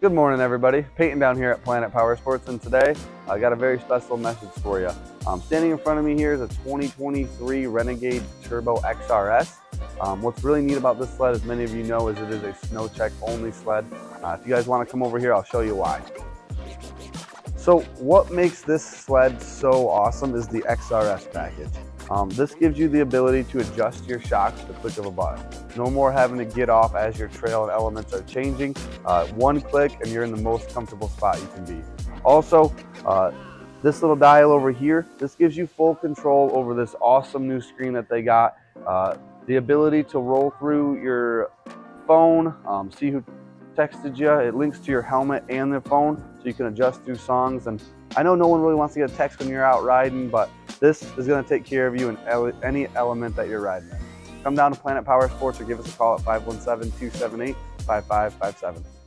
Good morning, everybody. Peyton down here at Planet Power Sports, and today I got a very special message for you. Um, standing in front of me here is a 2023 Renegade Turbo XRS. Um, what's really neat about this sled, as many of you know, is it is a snow check only sled. Uh, if you guys want to come over here, I'll show you why. So what makes this sled so awesome is the XRS package. Um, this gives you the ability to adjust your shocks the click of a button. No more having to get off as your trail and elements are changing. Uh, one click and you're in the most comfortable spot you can be. Also, uh, this little dial over here, this gives you full control over this awesome new screen that they got. Uh, the ability to roll through your phone, um, see who texted you. It links to your helmet and the phone so you can adjust through songs. And I know no one really wants to get a text when you're out riding, but this is going to take care of you in any element that you're riding in. Come down to Planet Power Sports or give us a call at 517 278 5557.